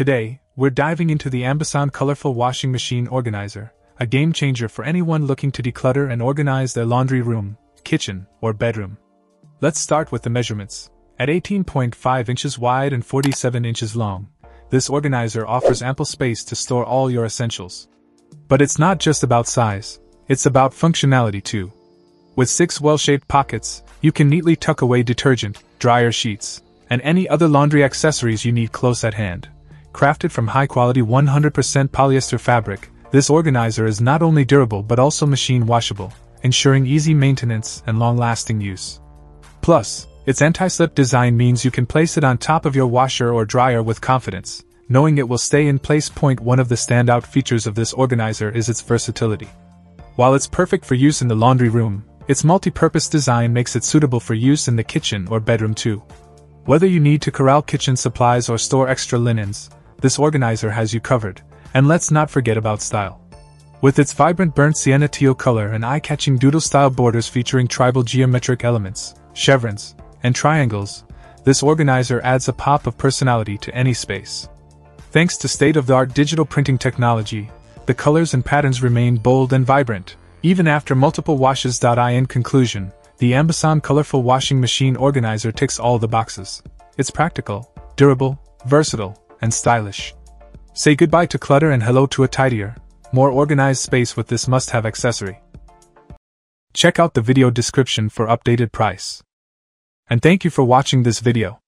Today, we're diving into the Ambesonne Colorful Washing Machine Organizer, a game changer for anyone looking to declutter and organize their laundry room, kitchen, or bedroom. Let's start with the measurements. At 18.5 inches wide and 47 inches long, this organizer offers ample space to store all your essentials. But it's not just about size, it's about functionality too. With six well shaped pockets, you can neatly tuck away detergent, dryer sheets, and any other laundry accessories you need close at hand. Crafted from high quality 100% polyester fabric, this organizer is not only durable but also machine washable, ensuring easy maintenance and long lasting use. Plus, its anti slip design means you can place it on top of your washer or dryer with confidence, knowing it will stay in place. Point one of the standout features of this organizer is its versatility. While it's perfect for use in the laundry room, its multi purpose design makes it suitable for use in the kitchen or bedroom too. Whether you need to corral kitchen supplies or store extra linens, this organizer has you covered, and let's not forget about style. With its vibrant burnt sienna teal color and eye catching doodle style borders featuring tribal geometric elements, chevrons, and triangles, this organizer adds a pop of personality to any space. Thanks to state of the art digital printing technology, the colors and patterns remain bold and vibrant, even after multiple washes. In conclusion, the Ambesonne Colorful Washing Machine Organizer ticks all the boxes. It's practical, durable, versatile, and stylish. Say goodbye to clutter and hello to a tidier, more organized space with this must have accessory. Check out the video description for updated price. And thank you for watching this video.